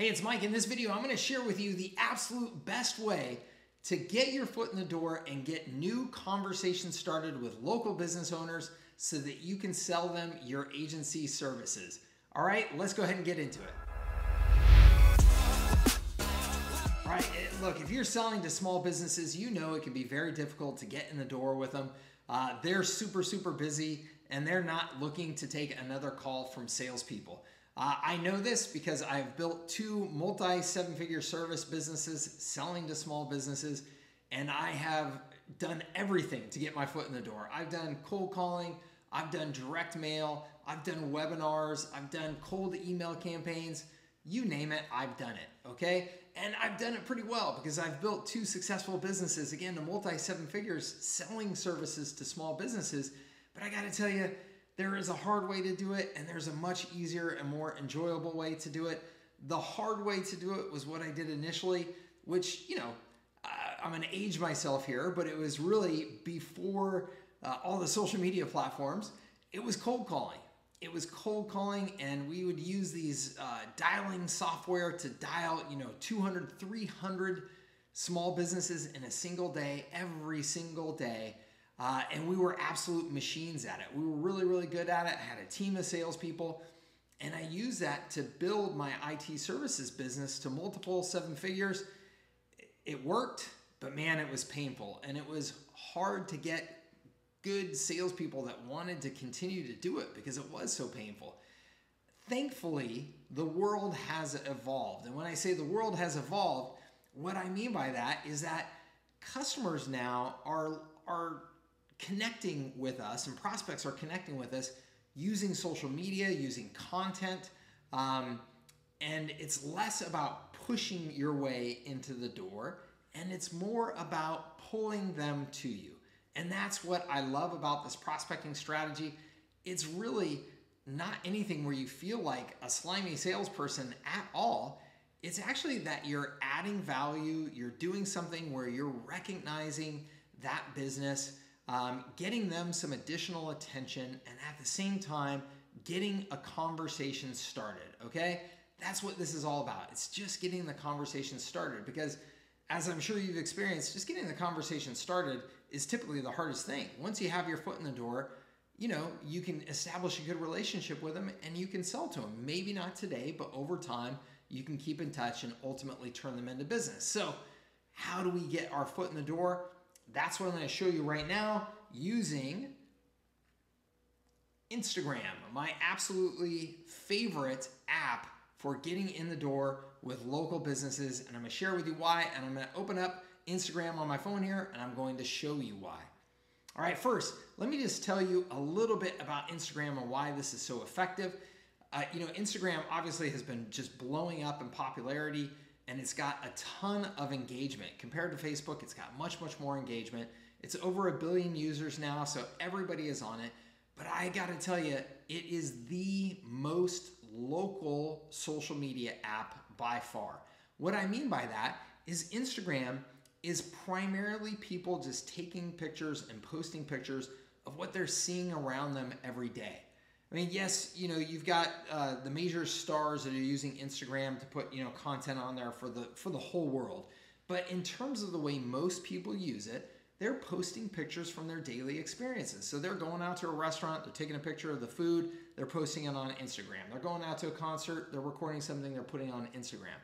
Hey, it's Mike. In this video, I'm going to share with you the absolute best way to get your foot in the door and get new conversations started with local business owners so that you can sell them your agency services. All right, let's go ahead and get into it. All right, eh, look, if you're selling to small businesses, you know it can be very difficult to get in the door with them. Uh, they're super, super busy and they're not looking to take another call from salespeople. Uh, I know this because I've built two multi seven figure service businesses selling to small businesses, and I have done everything to get my foot in the door. I've done cold calling, I've done direct mail, I've done webinars, I've done cold email campaigns. You name it, I've done it, okay? And I've done it pretty well because I've built two successful businesses, again, the multi seven figures selling services to small businesses. But I gotta tell you, there is a hard way to do it, and there's a much easier and more enjoyable way to do it. The hard way to do it was what I did initially, which, you know, I'm going to age myself here, but it was really before uh, all the social media platforms. It was cold calling. It was cold calling, and we would use these uh, dialing software to dial, you know, 200, 300 small businesses in a single day, every single day. Uh, and we were absolute machines at it. We were really, really good at it. I had a team of salespeople, and I used that to build my IT services business to multiple seven figures. It worked, but man, it was painful, and it was hard to get good salespeople that wanted to continue to do it because it was so painful. Thankfully, the world has evolved. And when I say the world has evolved, what I mean by that is that customers now are, are connecting with us and prospects are connecting with us using social media, using content. Um, and it's less about pushing your way into the door and it's more about pulling them to you. And that's what I love about this prospecting strategy. It's really not anything where you feel like a slimy salesperson at all. It's actually that you're adding value, you're doing something where you're recognizing that business um, getting them some additional attention, and at the same time, getting a conversation started, okay? That's what this is all about. It's just getting the conversation started because, as I'm sure you've experienced, just getting the conversation started is typically the hardest thing. Once you have your foot in the door, you know, you can establish a good relationship with them and you can sell to them. Maybe not today, but over time, you can keep in touch and ultimately turn them into business. So, how do we get our foot in the door? That's what I'm to show you right now using Instagram, my absolutely favorite app for getting in the door with local businesses. And I'm to share with you why. And I'm to open up Instagram on my phone here and I'm going to show you why. All right, first, let me just tell you a little bit about Instagram and why this is so effective. Uh, you know, Instagram obviously has been just blowing up in popularity and it's got a ton of engagement. Compared to Facebook, it's got much, much more engagement. It's over a billion users now, so everybody is on it. But I gotta tell you, it is the most local social media app by far. What I mean by that is Instagram is primarily people just taking pictures and posting pictures of what they're seeing around them every day. I mean, yes, you know, you've got uh, the major stars that are using Instagram to put you know content on there for the for the whole world. But in terms of the way most people use it, they're posting pictures from their daily experiences. So they're going out to a restaurant, they're taking a picture of the food, they're posting it on Instagram. They're going out to a concert, they're recording something, they're putting on Instagram.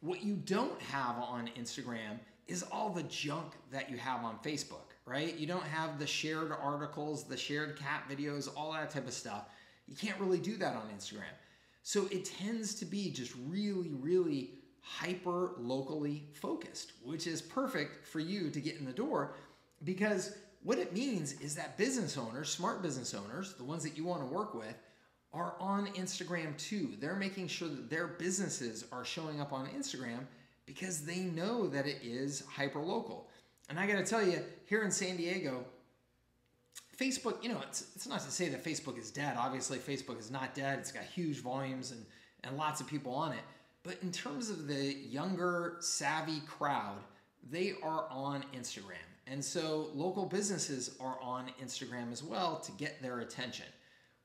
What you don't have on Instagram is all the junk that you have on Facebook, right? You don't have the shared articles, the shared cat videos, all that type of stuff. You can't really do that on Instagram. So it tends to be just really, really hyper locally focused, which is perfect for you to get in the door because what it means is that business owners, smart business owners, the ones that you want to work with, are on Instagram too. They're making sure that their businesses are showing up on Instagram because they know that it is hyper local. And I got to tell you, here in San Diego, Facebook, you know, it's, it's not to say that Facebook is dead. Obviously, Facebook is not dead. It's got huge volumes and, and lots of people on it. But in terms of the younger, savvy crowd, they are on Instagram. And so local businesses are on Instagram as well to get their attention,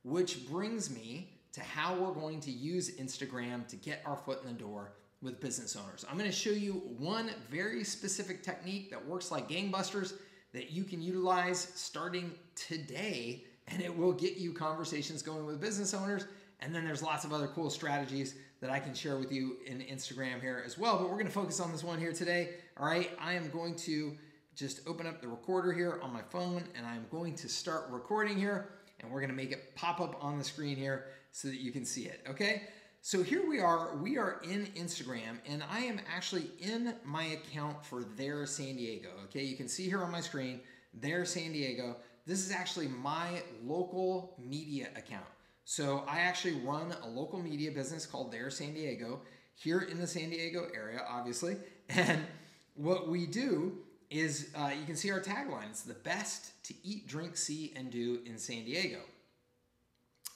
which brings me to how we're going to use Instagram to get our foot in the door with business owners. I'm going to show you one very specific technique that works like gangbusters that you can utilize starting today, and it will get you conversations going with business owners. And then there's lots of other cool strategies that I can share with you in Instagram here as well. But we're going to focus on this one here today. All right, I am going to just open up the recorder here on my phone and I'm going to start recording here and we're going to make it pop up on the screen here so that you can see it. Okay. So here we are, we are in Instagram and I am actually in my account for There San Diego. Okay, you can see here on my screen, There San Diego. This is actually my local media account. So I actually run a local media business called There San Diego here in the San Diego area, obviously. And what we do is uh, you can see our tagline. It's the best to eat, drink, see, and do in San Diego.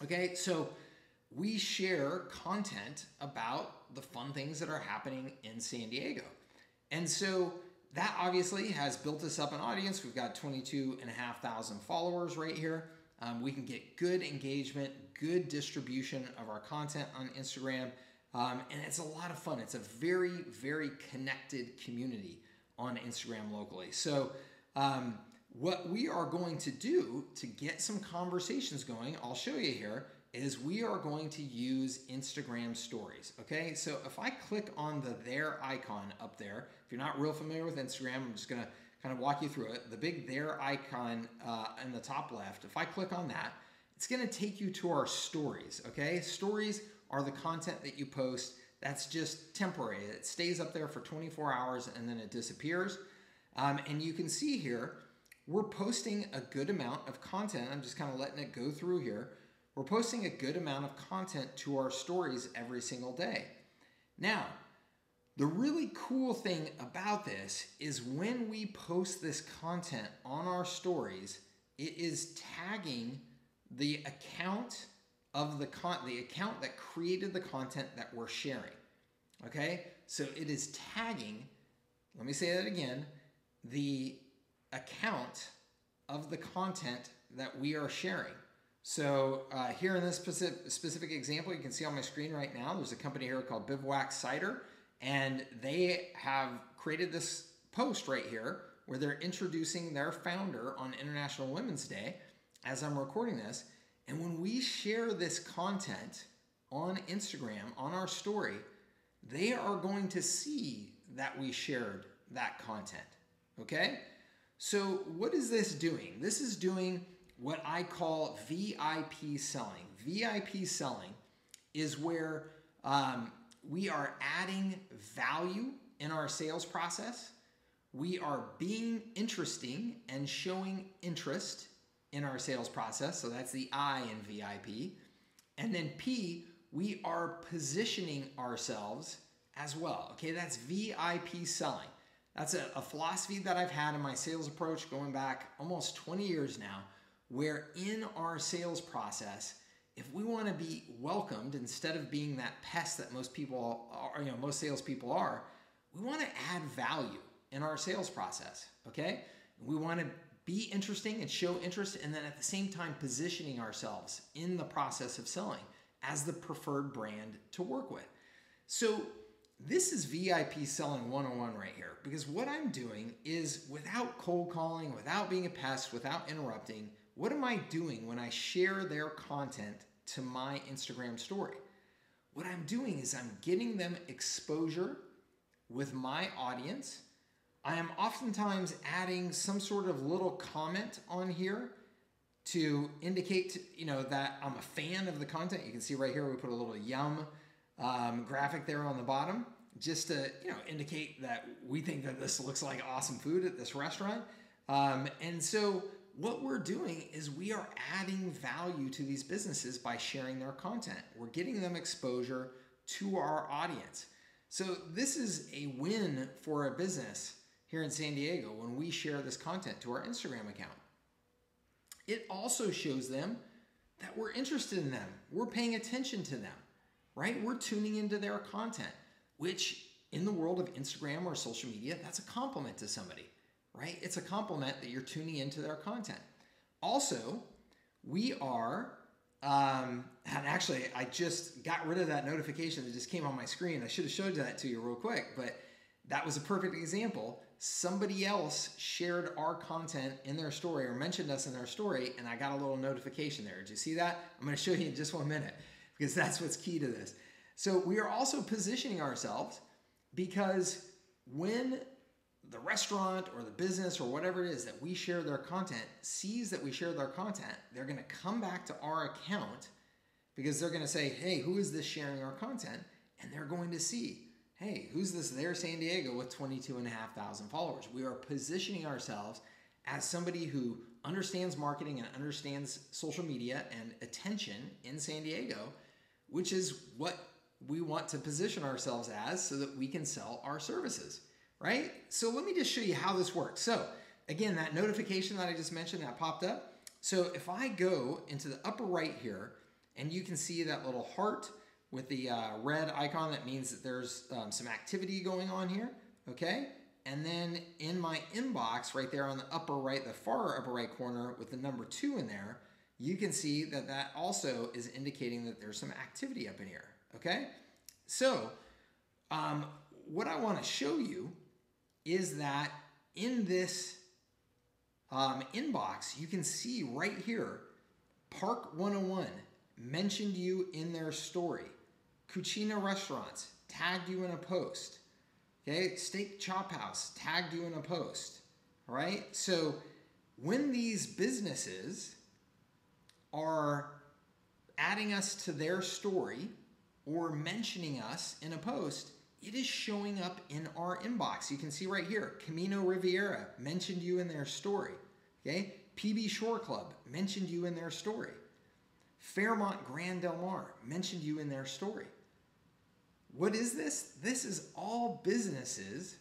Okay, so we share content about the fun things that are happening in San Diego. And so that obviously has built us up an audience. We've got 22 and a half thousand followers right here. Um, we can get good engagement, good distribution of our content on Instagram. Um, and it's a lot of fun. It's a very, very connected community on Instagram locally. So, um, what we are going to do to get some conversations going, I'll show you here, is we are going to use Instagram stories. Okay, so if I click on the there icon up there, if you're not real familiar with Instagram, I'm just gonna kind of walk you through it. The big there icon uh, in the top left, if I click on that, it's gonna take you to our stories. Okay, stories are the content that you post that's just temporary. It stays up there for 24 hours and then it disappears. Um, and you can see here, we're posting a good amount of content. I'm just kind of letting it go through here. We're posting a good amount of content to our stories every single day. Now, the really cool thing about this is when we post this content on our stories, it is tagging the account of the con the account that created the content that we're sharing. Okay? So it is tagging, let me say that again, the account of the content that we are sharing. So uh, here in this specific, specific example, you can see on my screen right now, there's a company here called Bivouac Cider, and they have created this post right here where they're introducing their founder on International Women's Day as I'm recording this. And when we share this content on Instagram, on our story, they are going to see that we shared that content. Okay? So, what is this doing? This is doing what I call VIP selling. VIP selling is where um, we are adding value in our sales process. We are being interesting and showing interest in our sales process. So that's the I in VIP. And then P, we are positioning ourselves as well. Okay, that's VIP selling. That's a, a, philosophy that I've had in my sales approach going back almost 20 years now, where in our sales process, if we want to be welcomed instead of being that pest that most people are, you know, most salespeople are, we want to add value in our sales process. Okay, we want to be interesting and show interest, and then at the same time positioning ourselves in the process of selling as the preferred brand to work with. So this is VIP selling 101 right here because what I'm doing is without cold calling, without being a pest, without interrupting, what am I doing when I share their content to my Instagram story? What I'm doing is I'm getting them exposure with my audience. I am oftentimes adding some sort of little comment on here to indicate, you know, that I'm a fan of the content. You can see right here we put a little yum um, graphic there on the bottom just to you know indicate that we think that this looks like awesome food at this restaurant. Um, and so what we're doing is we are adding value to these businesses by sharing their content. We're getting them exposure to our audience. So this is a win for a business here in San Diego when we share this content to our Instagram account. It also shows them that we're interested in them. We're paying attention to them right? We're tuning into their content, which in the world of Instagram or social media, that's a compliment to somebody, right? It's a compliment that you're tuning into their content. Also, we are Um, and actually, I just got rid of that notification that just came on my screen. I should have showed that to you real quick, but that was a perfect example. Somebody else shared our content in their story or mentioned us in their story, and I got a little notification there. Did you see that? I'm going to show you in just one minute because that's what's key to this. So, we are also positioning ourselves because when the restaurant or the business or whatever it is that we share their content sees that we share their content, they're going to come back to our account because they're going to say, hey, who is this sharing our content? And they're going to see, hey, who's this there San Diego with 22,500 followers? We are positioning ourselves as somebody who understands marketing and understands social media and attention in San Diego, which is what we want to position ourselves as so that we can sell our services right? So let me just show you how this works. So again, that notification that I just mentioned that popped up. So if I go into the upper right here, and you can see that little heart with the uh, red icon, that means that there's um, some activity going on here, okay? And then in my inbox, right there on the upper right, the far upper right corner with the number two in there, you can see that that also is indicating that there's some activity up in here, okay? So um, what I wanna show you is that in this um, inbox, you can see right here, Park 101 mentioned you in their story. Cucina Restaurants tagged you in a post. Okay, Steak Chop House tagged you in a post. All right, so when these businesses are adding us to their story or mentioning us in a post, it is showing up in our inbox. You can see right here, Camino Riviera mentioned you in their story. Okay, PB Shore Club mentioned you in their story. Fairmont Grand Del Mar mentioned you in their story. What is this? This is all businesses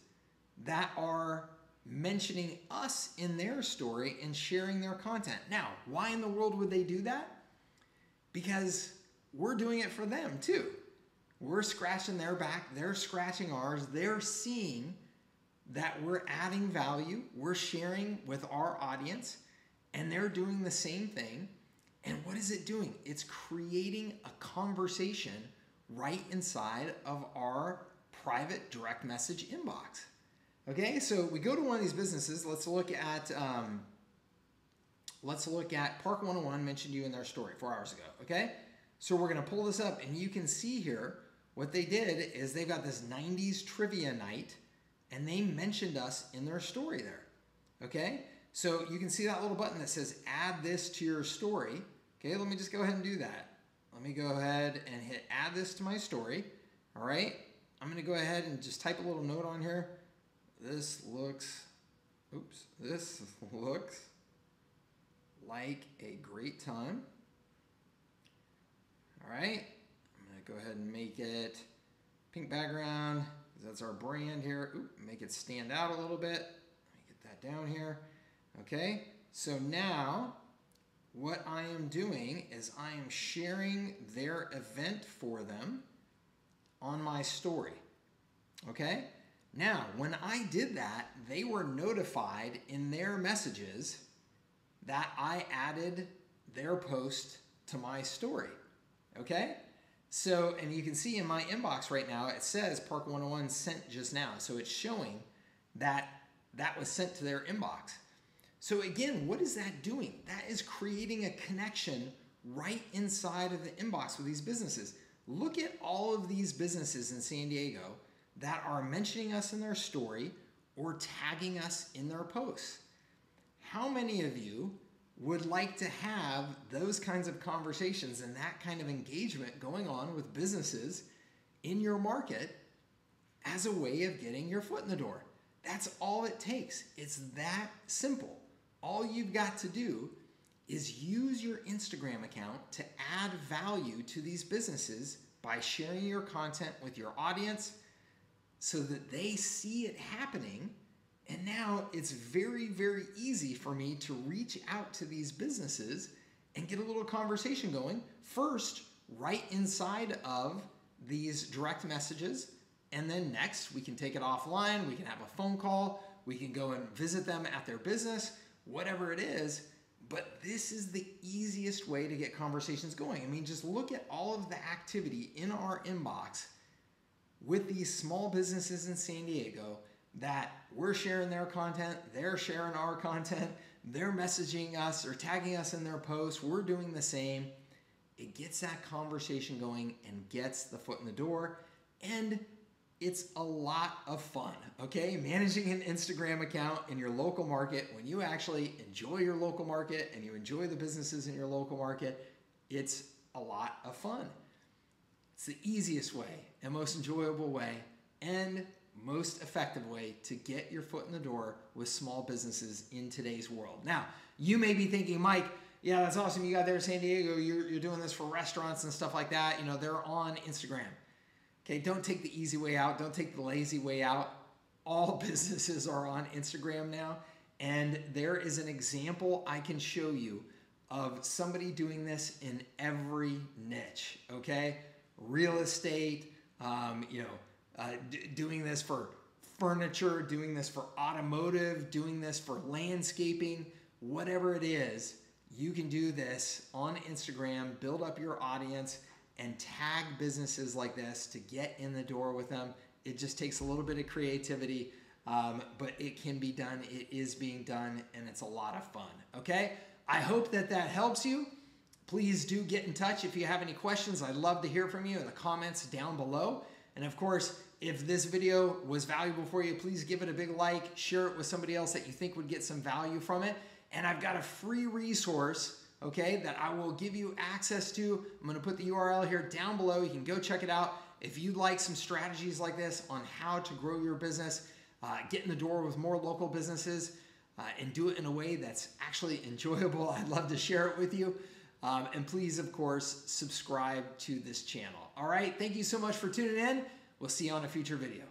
that are mentioning us in their story and sharing their content. Now, why in the world would they do that? Because we're doing it for them too. We're scratching their back, they're scratching ours. They're seeing that we're adding value, we're sharing with our audience, and they're doing the same thing. And what is it doing? It's creating a conversation right inside of our private direct message inbox. Okay, so we go to one of these businesses. Let's look at um, let's look at Park 101 mentioned you in their story four hours ago. Okay, so we're gonna pull this up, and you can see here what they did is they've got this 90s trivia night and they mentioned us in their story there. Okay? So you can see that little button that says add this to your story. Okay, let me just go ahead and do that. Let me go ahead and hit add this to my story. All right? I'm going to go ahead and just type a little note on here. This looks, oops, this looks like a great time. All right? Go ahead and make it pink background. That's our brand here. Make it stand out a little bit. Get that down here. Okay, so now what I am doing is I am sharing their event for them on my story. Okay, now when I did that, they were notified in their messages that I added their post to my story. Okay, so, and you can see in my inbox right now, it says Park 101 sent just now. So it's showing that that was sent to their inbox. So again, what is that doing? That is creating a connection right inside of the inbox with these businesses. Look at all of these businesses in San Diego that are mentioning us in their story or tagging us in their posts. How many of you would like to have those kinds of conversations and that kind of engagement going on with businesses in your market as a way of getting your foot in the door. That's all it takes. It's that simple. All you've got to do is use your Instagram account to add value to these businesses by sharing your content with your audience so that they see it happening and now it's very, very easy for me to reach out to these businesses and get a little conversation going. First, right inside of these direct messages. And then next, we can take it offline. We can have a phone call. We can go and visit them at their business, whatever it is. But this is the easiest way to get conversations going. I mean, just look at all of the activity in our inbox with these small businesses in San Diego that we're sharing their content, they're sharing our content, they're messaging us or tagging us in their posts, we're doing the same. It gets that conversation going and gets the foot in the door. And it's a lot of fun, okay? Managing an Instagram account in your local market, when you actually enjoy your local market and you enjoy the businesses in your local market, it's a lot of fun. It's the easiest way and most enjoyable way and most effective way to get your foot in the door with small businesses in today's world. Now, you may be thinking, Mike, yeah, that's awesome. You got there in San Diego. You're, you're doing this for restaurants and stuff like that. You know, they're on Instagram. Okay, don't take the easy way out. Don't take the lazy way out. All businesses are on Instagram now. And there is an example I can show you of somebody doing this in every niche. Okay, real estate, um, you know, uh, d- doing this for furniture, doing this for automotive, doing this for landscaping, whatever it is, you can do this on Instagram, build up your audience, and tag businesses like this to get in the door with them. It just takes a little bit of creativity, um, but it can be done. It is being done, and it's a lot of fun. Okay? I hope that that helps you. Please do get in touch if you have any questions. I'd love to hear from you in the comments down below. And of course, if this video was valuable for you, please give it a big like, share it with somebody else that you think would get some value from it. And I've got a free resource, okay, that I will give you access to. I'm gonna put the URL here down below. You can go check it out. If you'd like some strategies like this on how to grow your business, uh, get in the door with more local businesses, uh, and do it in a way that's actually enjoyable, I'd love to share it with you. Um, and please, of course, subscribe to this channel. All right, thank you so much for tuning in. We'll see you on a future video.